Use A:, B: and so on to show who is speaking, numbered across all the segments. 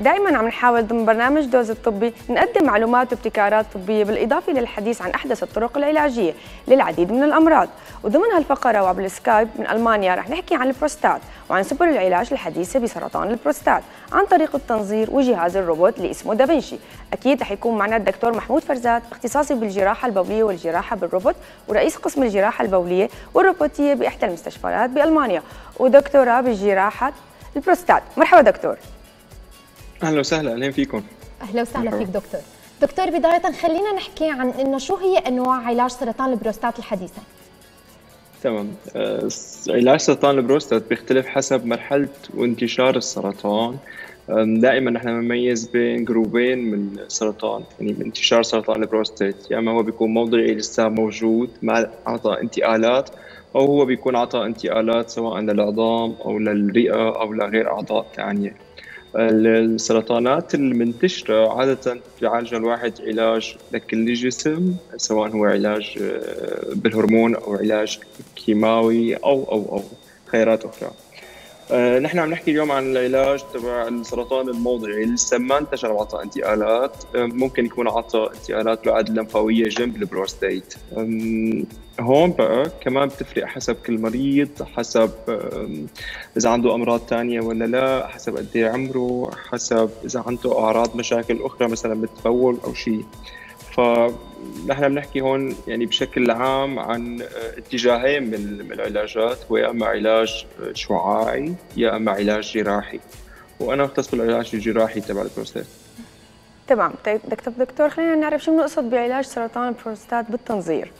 A: دائما عم نحاول ضمن برنامج دوز الطبي نقدم معلومات وابتكارات طبية بالإضافة للحديث عن أحدث الطرق العلاجية للعديد من الأمراض. وضمن هالفقرة وعبر السكايب من ألمانيا رح نحكي عن البروستات وعن سبل العلاج الحديثة بسرطان البروستات عن طريق التنظير وجهاز الروبوت اللي اسمه دافنشي أكيد رح يكون معنا الدكتور محمود فرزات اختصاصي بالجراحة البولية والجراحة بالروبوت ورئيس قسم الجراحة البولية والروبوتية بإحدى المستشفيات بألمانيا. ودكتوراه بالجراحة البروستات. مرحبا دكتور.
B: أهلا وسهلا أهلا فيكم.
C: أهلا وسهلا فيك دكتور. دكتور بداية خلينا نحكي عن إنه شو هي أنواع علاج سرطان البروستات الحديثة؟
B: تمام. آه، علاج سرطان البروستات بيختلف حسب مرحلة وانتشار السرطان. دائما نحن بنميز بين جروبين من السرطان يعني من انتشار سرطان البروستات. يا إما هو بيكون موضعي لسه موجود ما عطى انتقالات أو هو بيكون عطاء انتقالات سواء للعظام أو للرئة أو لغير أعضاء ثانية. السرطانات المنتشرة عادة بيعالجها الواحد علاج لكل الجسم سواء هو علاج آه، بالهرمون أو علاج كيماوي أو أو أو خيارات أخرى. نحن عم نحكي اليوم عن العلاج تبع السرطان الموضعي. لسه ما انتشر عطاء انتقالات. آه، ممكن يكون عطاء انتقالات بالأععاد اللمفاوية جنب البروستيت هون بقى كمان بتفرق حسب كل مريض حسب إذا عنده أمراض تانية ولا لا حسب قد إيه عمره حسب إذا عنده أعراض مشاكل أخرى مثلا بالتبول أو شيء. فنحن بنحكي هون يعني بشكل عام عن اتجاهين من العلاجات هو يا أما علاج شعاعي يا أما علاج جراحي. وأنا مختص بالعلاج الجراحي تبع البروستات.
A: تمام. طيب دكتور دكتور خلينا نعرف شو بنقصد بعلاج سرطان البروستات بالتنظير.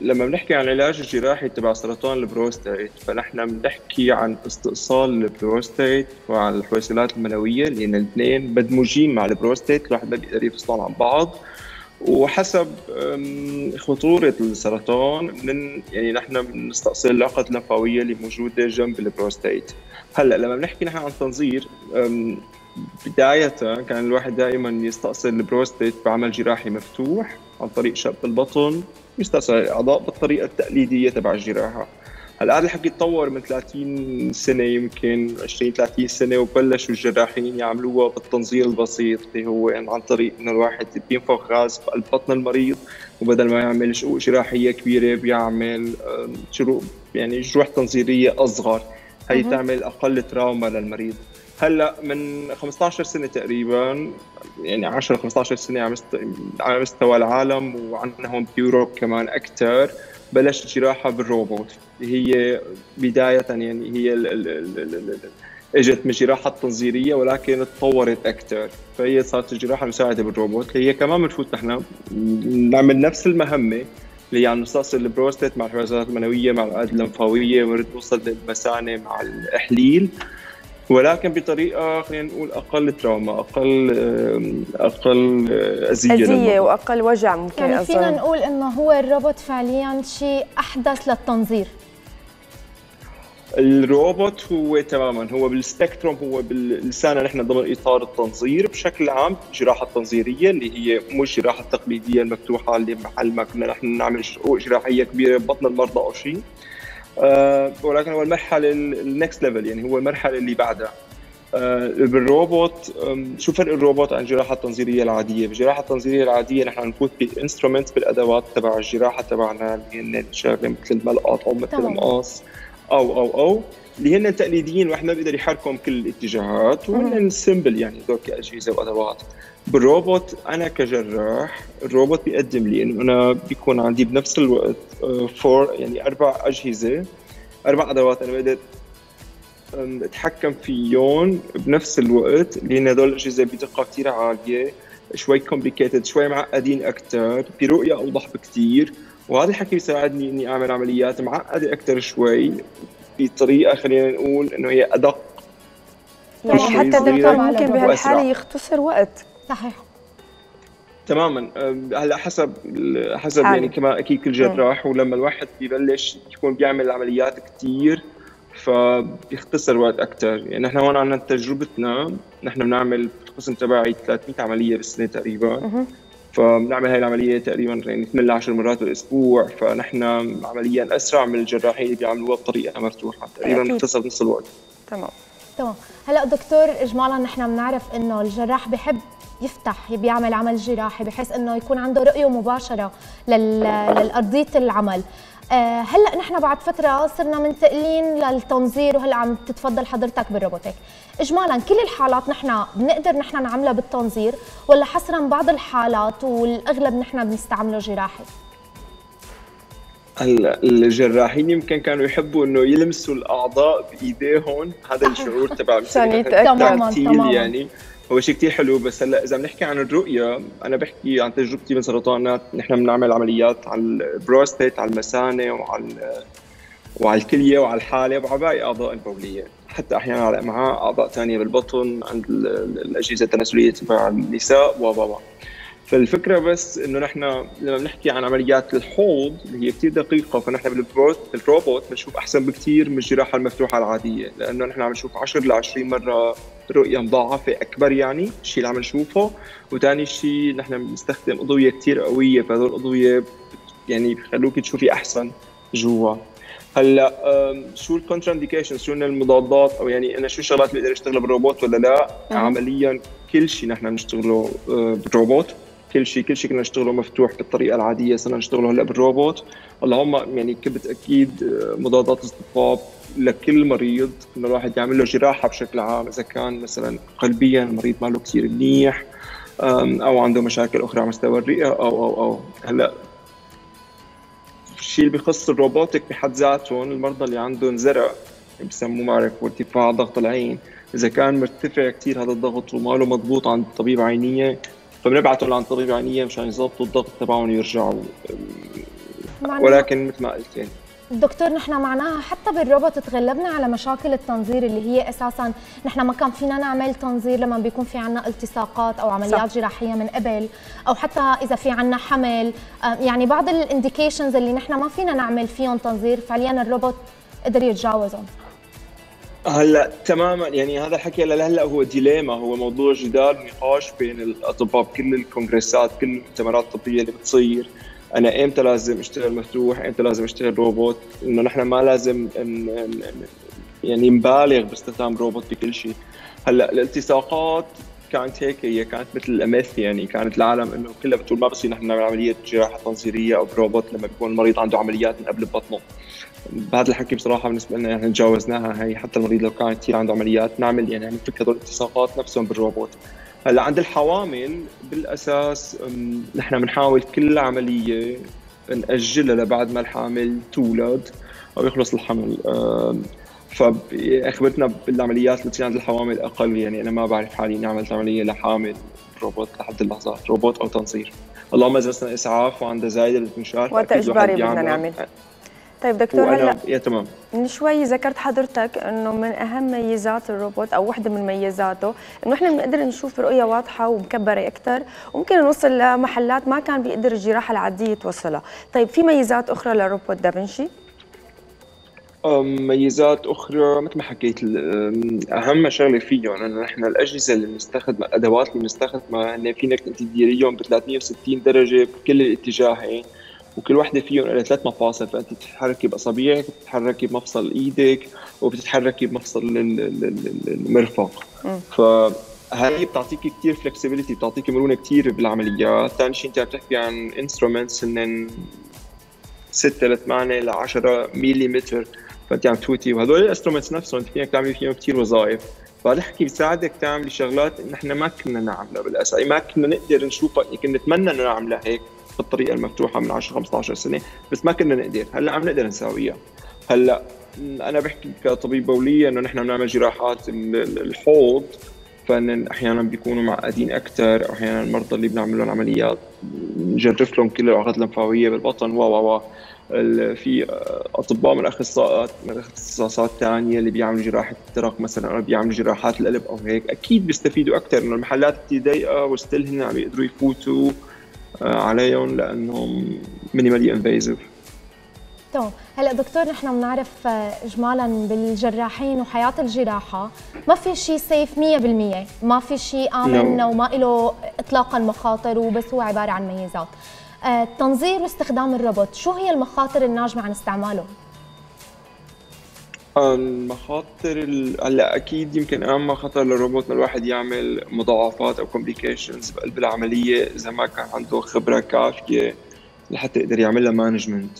B: لما بنحكي عن العلاج الجراحي تبع سرطان البروستات فنحن بنحكي عن استئصال البروستات وعن الحويصلات المنويه لأن الاثنين مدموجين مع البروستات الواحد ما بيقدر يفصلهم عن بعض. وحسب خطورة السرطان من يعني نحن بنستأصل العقد اللمفاوية اللي موجودة جنب البروستات. هلأ لما بنحكي نحن عن تنظير بداية كان الواحد دائما يستأصل البروستات بعمل جراحي مفتوح عن طريق شق البطن يستأصل الأعضاء بالطريقة التقليدية تبع الجراحة. هلا هذا الحكي تطور من 30 سنة يمكن 20 30 سنة وبلشوا الجراحين يعملوها بالتنظير البسيط اللي هو عن طريق انه الواحد بينفخ غاز بقلب بطن المريض وبدل ما يعمل شقوق جراحية كبيرة بيعمل شروق يعني جروح تنظيرية أصغر. هي تعمل أقل تراوما للمريض. هلا من 15 سنة تقريبا يعني 10 15 سنة على مستوى العالم وعندنا هون بيوروب كمان أكثر بلش الجراحه بالروبوت. هي بداية يعني هي ال ال ال ال إجت من الجراحه التنظيريه ولكن تطورت أكثر فهي صارت الجراحه المساعده بالروبوت. هي كمان بنفوت نحن نعمل نفس المهمة اللي يعني نستأصل البروستات مع الحويصلات المنوية مع الأععاد اللمفاويه ونريد نوصل للمثانه مع الإحليل. ولكن بطريقة خلينا نقول أقل تراوما أقل أقل أذية
A: أذية وأقل وجع ممكن
C: يعني فينا نقول إنه هو الروبوت فعليا شيء أحدث للتنظير.
B: الروبوت هو تماما هو بالسبكتروم هو باللسانه نحن ضمن إطار التنظير بشكل عام الجراحه التنظيريه اللي هي مش الجراحة التقليدية المفتوحة اللي محل ما كنا نحن نعمل جراحية كبيرة ببطن المرضى أو شيء. آه ولكن هو المرحلة ال next level يعني هو المرحلة اللي بعدها. آه بالروبوت شو فرق الروبوت عن الجراحة التنظيرية العادية؟ بالجراحة التنظيرية العادية نحن نفوت بال instrument بالأدوات تبع الجراحة تبعنا اللي هن شغله مثل الملقط أو مثل المقص أو أو أو. اللي هن تقليديين الواحد ما بيقدر يحركهم كل الاتجاهات وهن simple يعني هذول كاجهزه وأدوات. بالروبوت أنا كجراح الروبوت بيقدم لي إنه أنا بيكون عندي بنفس الوقت four آه، يعني أربع أجهزة أربع أدوات أنا بقدر أتحكم فيهم بنفس الوقت لأن هدول الأجهزة بدقة كثير عالية شوي complicated شوي معقدين أكثر برؤية أوضح بكثير وهذا الحكي بيساعدني إني أعمل عمليات معقدة أكثر شوي. بطريقه خلينا نقول إنه هي أدق
A: يعني حتى دكتور ممكن بهالحالة يختصر وقت.
C: صحيح.
B: تماما. هلأ حسب حسب يعني كمان أكيد كل جراح ولما الواحد ببلش يكون بيعمل عمليات كثير فبيختصر وقت أكثر يعني نحن هون عندنا تجربتنا نحن بنعمل القسم تبعي 300 عملية بالسنة تقريبا. فبنعمل هاي العملية تقريبا يعني 8 ل 10 مرات بالأسبوع فنحن عمليا أسرع من الجراحين اللي بيعملوها بطريقة مفتوحه تقريبا بتختصر نص الوقت.
A: تمام.
C: تمام. هلأ دكتور اجمالا نحن بنعرف إنه الجراح بحب يفتح بيعمل عمل جراحي بحيث إنه يكون عنده رؤية مباشرة للأرضية العمل. هلأ نحن بعد فترة صرنا منتقلين للتنظير وهلأ عم تتفضل حضرتك بالروبوتك اجمالا كل الحالات نحن بنقدر نحن نعملها بالتنظير ولا حصرا بعض الحالات والأغلب نحن بنستعمله جراحي؟
B: هلأ الجراحين يمكن كانوا يحبوا إنه يلمسوا الأعضاء بإيديهم. هذا الشعور تبع
C: تماما.
B: يعني. هو شيء كثير حلو بس هلأ إذا بنحكي عن الرؤية أنا بحكي عن تجربتي من سرطانات. نحن بنعمل عمليات على البروستيت على المثانه وعلى وعلى الكلية وعلى الحالب وعلى باقي أعضاء البولية. حتى أحيانا على الامعاء أعضاء ثانية بالبطن عند الأجهزة التناسلية تبع النساء و. فالفكرة بس إنه نحن لما بنحكي عن عمليات الحوض اللي هي كثير دقيقة فنحن بالروبوت بنشوف أحسن بكثير من الجراحة المفتوحة العادية لأنه نحن عم نشوف 10 ل 20 مرة رؤية مضاعفة أكبر يعني الشيء اللي عم نشوفه. وثاني شيء نحن بنستخدم أضوية كثير قوية فهذول الأضوية يعني بخلوك تشوفي أحسن جوا. هلأ شو ال contraindication شو المضادات؟ أو يعني أنا شو الشغلات اللي بقدر أشتغلها بالروبوت ولا لا؟ عمليا كل شيء نحن بنشتغله أه، بالروبوت. كل شيء كل شيء كنا نشتغله مفتوح بالطريقة العادية صرنا نشتغله هلا بالروبوت. اللهم يعني كبت أكيد مضادات اصطفاف لكل مريض إنه الواحد يعمل له جراحة بشكل عام إذا كان مثلا قلبيا المريض ماله كثير منيح أو عنده مشاكل أخرى على مستوى الرئة أو أو أو. هلا الشيء اللي بيخص الروبوتك بحد ذاتهم المرضى اللي عندهم زرع بسموه معرف ارتفاع ضغط العين. إذا كان مرتفع كثير هذا الضغط وما له مضبوط عند طبيب عينية فبنبعته لعند طبيب عينيه مشان يظبطوا الضغط تبعهم ويرجعوا. ولكن مثل ما قلت يعني.
C: دكتور نحن معناها حتى بالروبوت تغلبنا على مشاكل التنظير اللي هي أساسا نحن ما كان فينا نعمل تنظير لما بيكون في عنا التصاقات أو عمليات صح. جراحية من قبل أو حتى إذا في عنا حمل. آه، يعني بعض ال indications اللي نحن ما فينا نعمل فيهم تنظير فعليا الروبوت قدر يتجاوزهم.
B: هلا تماما. يعني هذا الحكي لهلا هو dilemma. هو موضوع جدال نقاش بين الأطباء بكل الكونغرسات كل المؤتمرات الطبية اللي بتصير. أنا إمتى لازم أشتغل مفتوح؟ إمتى لازم أشتغل روبوت؟ إنه نحن ما لازم يعني نبالغ باستخدام روبوت بكل شيء. هلا الالتصاقات كانت هيك هي كانت مثل ال myth يعني كانت العالم إنه كلها بتقول ما بصير نحن نعمل عملية جراحة تنظيريه أو بروبوت لما بيكون المريض عنده عمليات من قبل ببطنه بهذا الحكي بصراحة بالنسبة لنا يعني تجاوزناها هي حتى المريض لو كان كثير عنده عمليات نعمل يعني نفك هذول الالتصاقات نفسهم بالروبوت. هلأ عند الحوامل بالأساس نحن بنحاول كل عملية نأجلها لبعد ما الحامل تولد أو يخلص الحمل. فاخبرتنا بالعمليات اللي بتصير عند الحوامل أقل. يعني أنا ما بعرف حالي اني عملت عملية لحامل روبوت لحد اللحظات روبوت أو تنصير. اللهم اذا إسعاف وعندها زايده للتنشار
A: وقت اجباري بدنا نعمل. طيب دكتور هلأ
B: يا تمام.
A: من شوي ذكرت حضرتك إنه من أهم ميزات الروبوت أو وحده من ميزاته إنه إحنا بنقدر نشوف رؤية واضحة ومكبرة أكثر وممكن نوصل لمحلات ما كان بيقدر الجراحة العادية توصلها. طيب في ميزات أخرى للروبوت دافنشي؟
B: ميزات أخرى مثل ما حكيت أهم شغلة فيهم إنه نحن الأجهزة اللي بنستخدمها الأدوات اللي بنستخدمها هن فينك انت تديريهم ب 360 درجة بكل الاتجاهين وكل وحدة فيهم لها ثلاث مفاصل فانت بتتحركي بأصابعك بتتحركي بمفصل إيدك وبتتحركي بمفصل المرفق. فهي بتعطيكي كثير flexibility بتعطيكي مرونة كثير بالعمليات. ثاني شيء انت عم تحكي عن instruments هن 6 ل 8 ل 10 ملم فانت عم تفوتي. وهدول ال instruments نفسهم إنت فيك تعملي فيهم كثير وظائف. فهذا الحكي بيساعدك تعملي شغلات نحن ما كنا نعملها بالأساس. ما كنا نقدر نشوفها. كنا نتمنى إنه نعملها هيك بالطريقة المفتوحة من 10 15 سنة بس ما كنا نقدر. هلأ عم نقدر نساويها. هلأ أنا بحكي كطبيب بولية إنه نحن بنعمل جراحات الحوض. فان أحيانا بيكونوا معقدين أكثر أو أحيانا المرضى اللي بنعمل لهم عمليات نجرف لهم كل الاوعيه اللمفاوية بالبطن و و و في أطباء من أخصائيات من اختصاصات ثانية اللي بيعملوا جراحة الترق مثلا أو بيعملوا جراحات القلب أو هيك. أكيد بيستفيدوا أكثر إنه المحلات كثير ضيقه وستيل هن عم يقدروا يفوتوا آه، عليهم لأنهم minimally invasive
C: تمام هلا دكتور نحن بنعرف آه، اجمالا بالجراحين وحياة الجراحة ما في شيء safe 100% ما في شيء آمن no. وما له اطلاقا مخاطر وبس هو عبارة عن ميزات. آه، تنظير واستخدام الروبوت شو هي المخاطر الناجمة عن استعماله؟
B: المخاطر هلا أكيد يمكن أهم خطر للروبوت إنه الواحد يعمل مضاعفات أو complications بقلب العملية إذا ما كان عنده خبرة كافية. لحتى يقدر يعمل لها management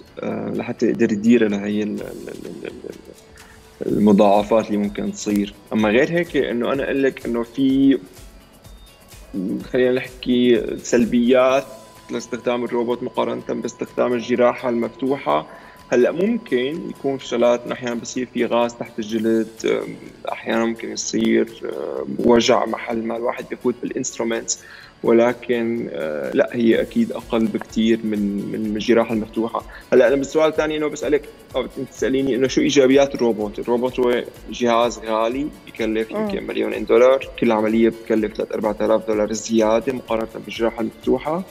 B: لحتى يقدر يدير لهي المضاعفات اللي ممكن تصير. أما غير هيك إنه أنا أقول لك إنه في خلينا نحكي سلبيات لاستخدام الروبوت مقارنة باستخدام الجراحة المفتوحة. هلأ ممكن يكون في شغلات أحيانا بصير في غاز تحت الجلد أحيانا ممكن يصير وجع محل ما الواحد بفوت بال instruments. ولكن آه، لا هي أكيد أقل بكثير من من الجراحة المفتوحة. هلأ أنا بالسؤال الثاني إنه بسألك أو أنت تسأليني إنه شو إيجابيات الروبوت؟ الروبوت هو جهاز غالي بكلف يمكن مليونين دولار كل عملية بتكلف 3 4000 دولار زيادة مقارنة بالجراحة المفتوحة.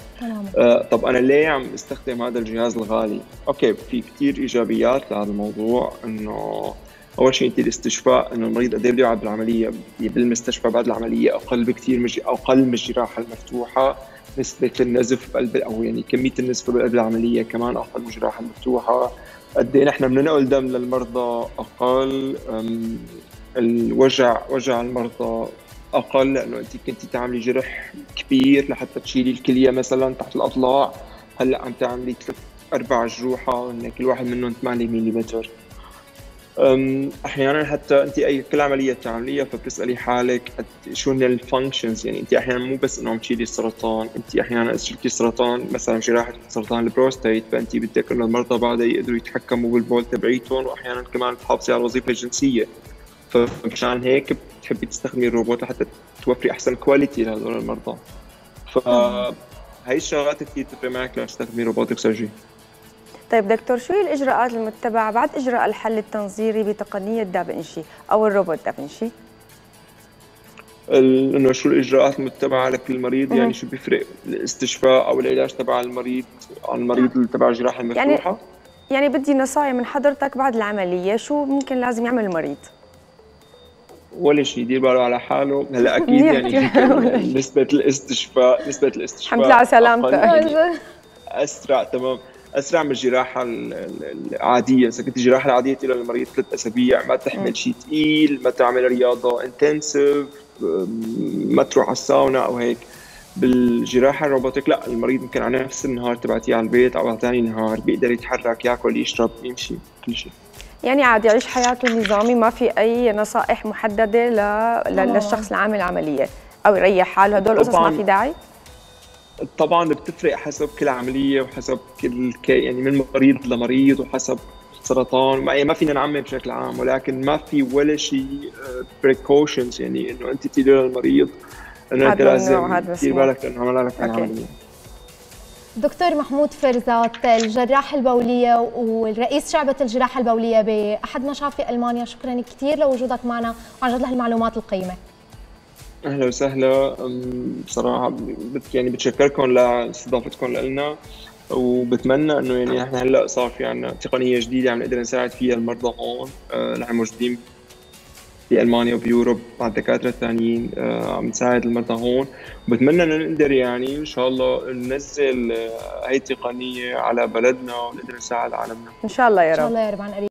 B: آه طب أنا ليه عم استخدم هذا الجهاز الغالي؟ أوكي في كثير إيجابيات لهذا الموضوع إنه أول شيء أنت الاستشفاء إنه المريض قد إيه بده يقعد بالعملية بالمستشفى بعد العملية أقل بكثير من أقل من الجراحة المفتوحة نسبة النزف بقلب أو يعني كمية النزف بقلب العملية كمان أقل من الجراحة المفتوحة. قد إيه نحن بننقل دم للمرضى أقل الوجع وجع المرضى أقل لأنه أنت كنتي تعملي جرح كبير لحتى تشيلي الكلية مثلا تحت الاضلاع هلأ عم تعملي ثلاث أربع جروحة كل واحد منهم 8 ملم أحيانا حتى انت أي كل عملية بتعمليها فبتسألي حالك شو هن ال functions يعني انت أحيانا مو بس انه عم تشيلي السرطان انت أحيانا اذا شلتي سرطان مثلا جراحه سرطان البروستيت فانت بدك إنه المرضى بعدها يقدروا يتحكموا بالبول تبعيتهم واحيانا كمان تحافظي على الوظيفة الجنسية. فمشان هيك بتحبي تستخدمي الروبوت لحتى توفري أحسن quality لهذول المرضى. ف هاي الشغلات كثير تفرق معك لتستخدمي robotic surgery
A: طيب دكتور شو هي الإجراءات المتبعة بعد إجراء الحل التنظيري بتقنية دافنشي أو الروبوت دافنشي؟
B: إنه شو الإجراءات المتبعة لكل مريض؟ يعني شو بيفرق الاستشفاء أو العلاج تبع المريض عن المريض اللي تبع الجراحة
A: المفتوحة؟ يعني يعني بدي نصائح من حضرتك بعد العملية شو ممكن لازم يعمل المريض؟
B: ولا شيء يدير باله على حاله. هلا أكيد يعني نسبة الاستشفاء نسبة الإستشفاء
A: الحمد لله على سلامتك.
B: أسرع تمام. أسرع من الجراحة العادية. إذا كنت الجراحة العادية تقول للمريض ثلاث أسابيع ما تحمل شيء ثقيل ما تعمل رياضة intensive ما تروح على الساونا أو هيك. بالجراحة ال robotic لا المريض يمكن على نفس النهار تبعتيه على البيت أو على ثاني نهار بيقدر يتحرك ياكل يشرب يمشي كل شيء.
A: يعني عادي يعيش حياته نظامي ما في أي نصائح محددة ل... للشخص العامل العملية أو يريح حاله. هدول القصص ما في داعي.
B: طبعا بتفرق حسب كل عملية وحسب كل case يعني من مريض لمريض وحسب سرطان. يعني ما فينا نعمم بشكل عام ولكن ما في ولا شيء precautions يعني إنه أنت تقولي للمريض إنه أنت لازم تدير بالك إنه عمل لك عملية.
C: دكتور محمود فرزات الجراح البولية والرئيس شعبة الجراحة البولية بأحد مشافي في ألمانيا شكرا كثير لوجودك معنا وعن جد هالمعلومات القيمة.
B: أهلا وسهلا. بصراحة يعني بتشكركم لاستضافتكم لنا وبتمنى إنه يعني إحنا هلأ صار في عندنا تقنية جديدة عم نقدر نساعد فيها المرضى هون آه، نحن موجودين بألمانيا وبيوروب مع الدكاترة الثانيين آه، عم نساعد المرضى هون. وبتمنى إنه نقدر يعني إن شاء الله ننزل آه، هاي التقنية على بلدنا ونقدر نساعد عالمنا.
A: إن شاء الله يا رب إن
C: شاء الله يا رب. عن قريب.